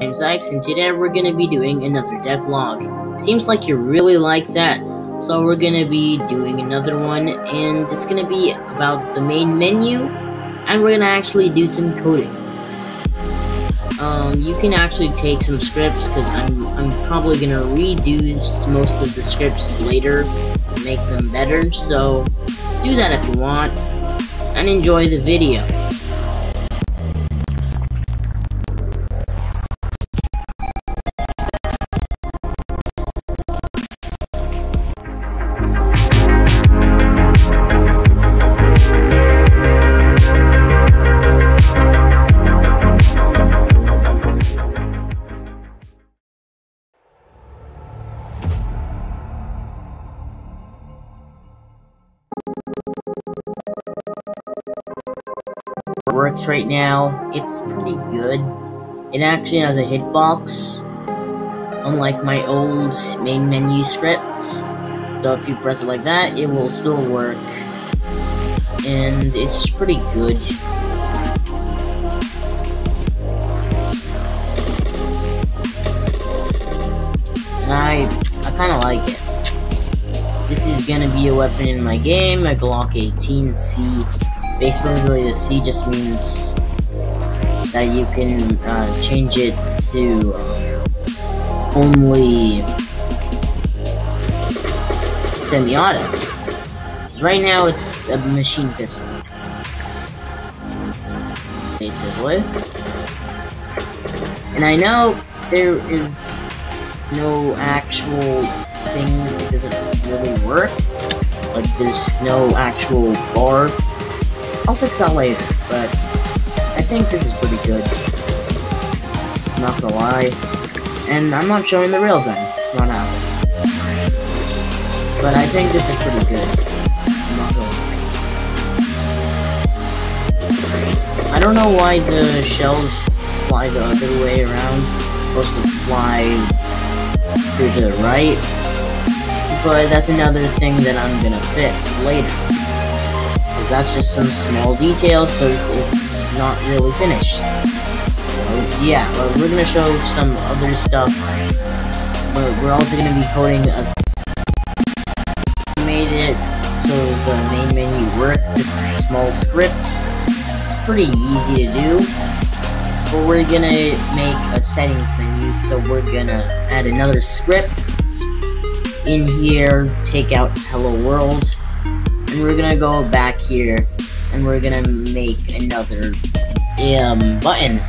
I'm Zyx, and today we're gonna be doing another devlog. Seems like you really like that, so we're gonna be doing another one, and it's gonna be about the main menu, and we're gonna actually do some coding. Um, you can actually take some scripts, because I'm, I'm probably gonna redo most of the scripts later, and make them better, so do that if you want, and enjoy the video. Works right now. It's pretty good. It actually has a hitbox, unlike my old main menu script. So if you press it like that, it will still work. And it's pretty good. And I, I kind of like it. This is gonna be a weapon in my game, a Glock 18C basically the C just means that you can uh, change it to um, only semi-auto. Right now it's a machine pistol. Basically. And I know there is no actual thing that doesn't really work. Like there's no actual bar I'll fix that later, but I think this is pretty good. Not gonna lie. And I'm not showing the real gun. Not out. But I think this is pretty good. I don't know why the shells fly the other way around. supposed to fly to the right. But that's another thing that I'm gonna fix later that's just some small details because it's not really finished. So yeah, but we're gonna show some other stuff. But we're also gonna be coding a made it so the main menu works. It's a small script. It's pretty easy to do. But we're gonna make a settings menu, so we're gonna add another script in here, take out hello world, and we're gonna go back here and we're gonna make another um, button.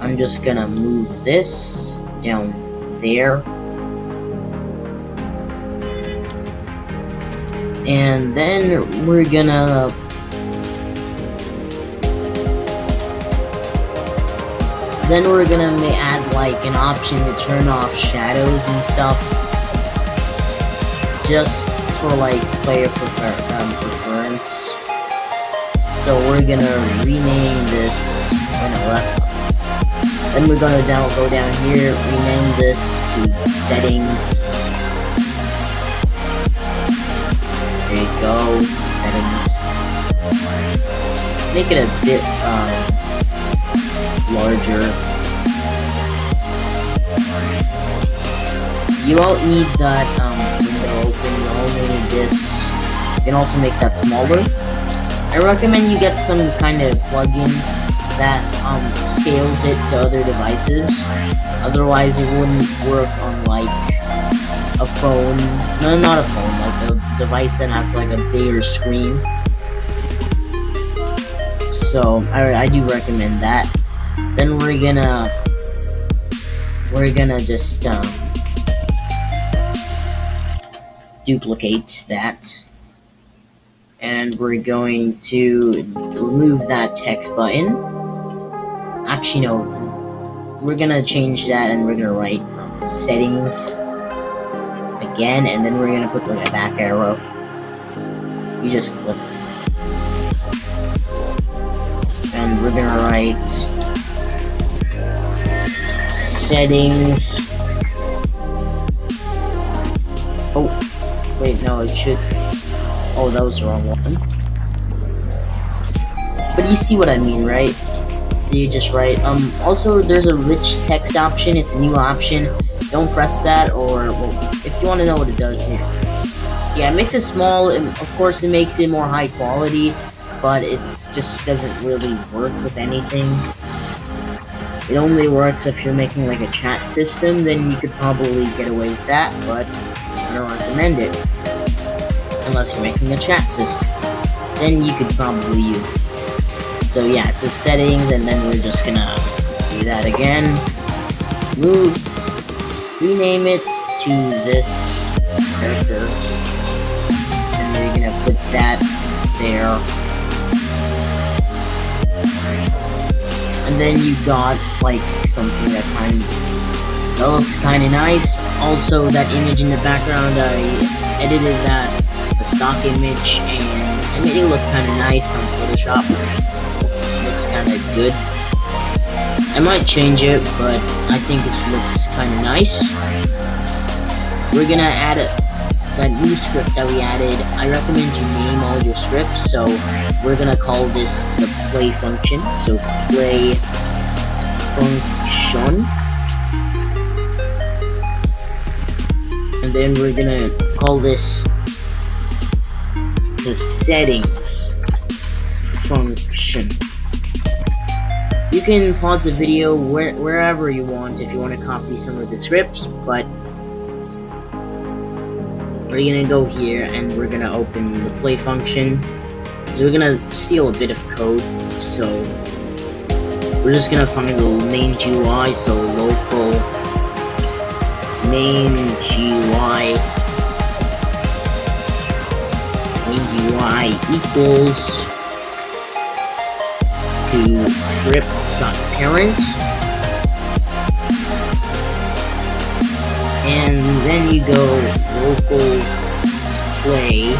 I'm just gonna move this down there. And then we're gonna then we're gonna add like an option to turn off shadows and stuff just for like player prefer um, preference. So we're gonna rename this. Oh no. Then we're gonna down go down here, rename this to settings. There you go, settings. Make it a bit um, larger. You won't need that um, you only this. You can also make that smaller. I recommend you get some kind of plugin that um, scales it to other devices. Otherwise, it wouldn't work on like a phone. No, not a phone. Like a device that has like a bigger screen. So I, I do recommend that. Then we're gonna we're gonna just um, duplicate that. And we're going to remove that text button. Actually, no. We're gonna change that and we're gonna write settings again, and then we're gonna put like a back arrow. You just click. And we're gonna write settings. Oh. Wait, no, it should... Oh, that was the wrong one. But you see what I mean, right? you just write. Um, also, there's a rich text option. It's a new option. Don't press that, or well, if you want to know what it does, here. Yeah, it makes it small. And of course, it makes it more high quality, but it just doesn't really work with anything. It only works if you're making like a chat system, then you could probably get away with that, but Don't recommend it. Unless you're making a chat system. Then you could probably use it. So yeah, it's the settings, and then we're just gonna do that again. Move, rename it to this character. And we're gonna put that there. And then you got like something that kind of that looks kind of nice. Also, that image in the background, I edited that the stock image and I made it look kind of nice on Photoshop. Looks kind of good. I might change it, but I think it looks kind of nice. We're gonna add a, that new script that we added. I recommend you name all your scripts, so we're gonna call this the play function. So play function. And then we're gonna call this the settings function. You can pause the video where, wherever you want if you want to copy some of the scripts, but we're gonna go here and we're gonna open the play function. So we're gonna steal a bit of code, so we're just gonna find the main GUI, so local main GUI main GUI equals to script.parent and then you go local play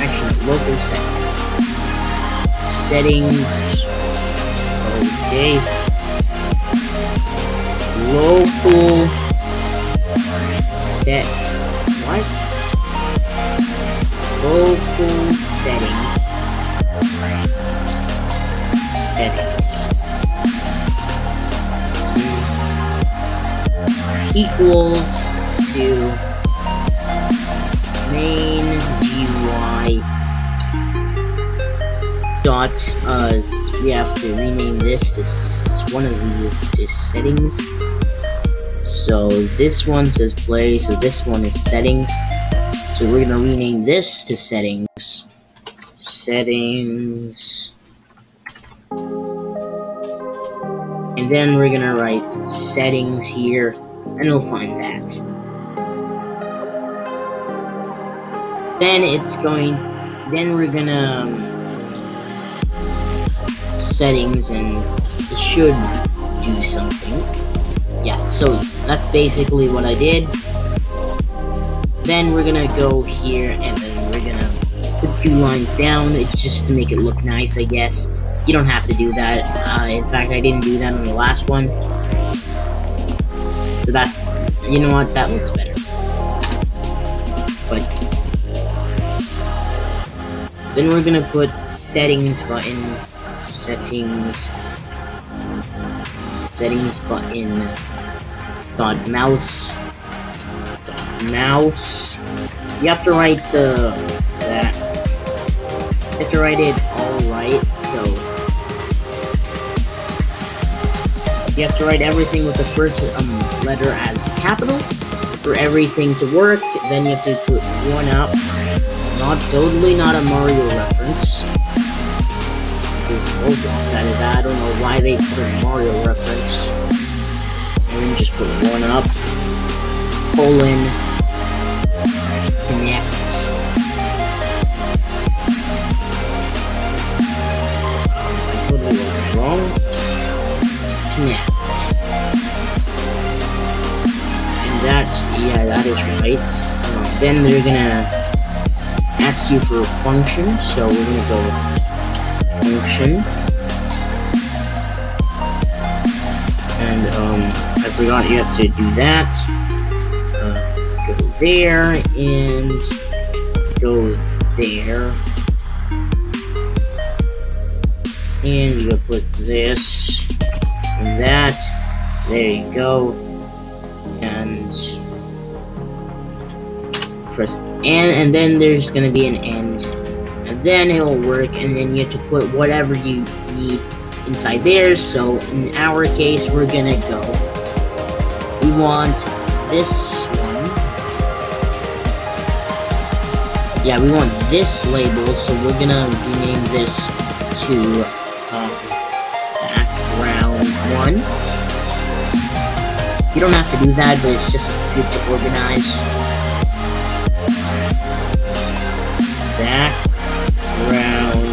actually local settings. Settings okay. Local set what? Local settings. Settings. Equals to main GUI dot uh we have to rename this to one of these to settings so this one says play so this one is settings. So we're gonna rename this to settings. Settings. And then we're gonna write settings here and we'll find that. Then it's going then we're gonna um, settings and it should do something yeah so that's basically what I did. Then we're gonna go here and then we're gonna put two lines down just to make it look nice I guess. You don't have to do that. Uh, in fact I didn't do that on the last one. So that's you know what? That looks better. But then we're gonna put settings button settings settings button dot mouse. Dot mouse. You have to write the that. You have to write it all right so. You have to write everything with the first um, letter as capital for everything to work then you have to put one up. Not totally not a Mario reference. Because Roblox added that. I don't know why they put a Mario reference. And then just put one up. Colon. Connect. Totally wrong. Connect. And that's, yeah, that is right. Um, then they're gonna ask you for a function, so we're gonna go function. And um, I forgot you have to do that. Uh, go there and go there. And you put this and that. There you go. And press and and then there's gonna be an end. And then it will work and then you have to put whatever you need inside there. So in our case we're gonna go. Want this one. Yeah, we want this label, so we're gonna rename this to um, background one. You don't have to do that, but it's just good to organize. Background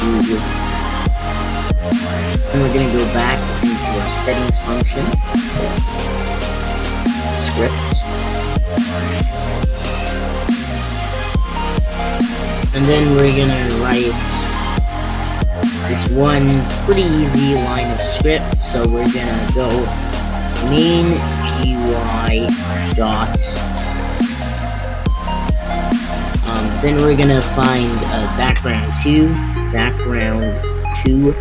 two. And we're gonna go back into our settings function. Script. And then we're gonna write this one pretty easy line of script. So we're gonna go main GUI dot. Um, then we're gonna find a background two, background two,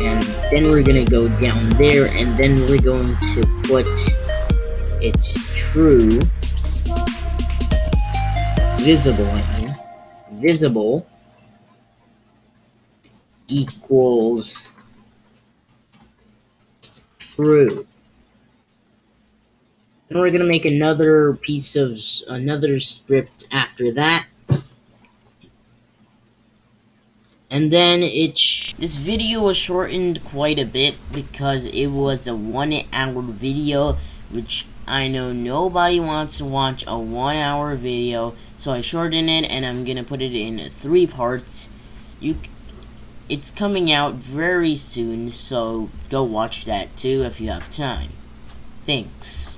and then we're gonna go down there, and then we're going to put its true visible. I mean, visible equals true. And we're gonna make another piece of another script after that. And then it this video was shortened quite a bit because it was a one hour video, which I know nobody wants to watch a one hour video, so I shortened it and I'm gonna put it in three parts. You it's coming out very soon, so go watch that too if you have time. Thanks.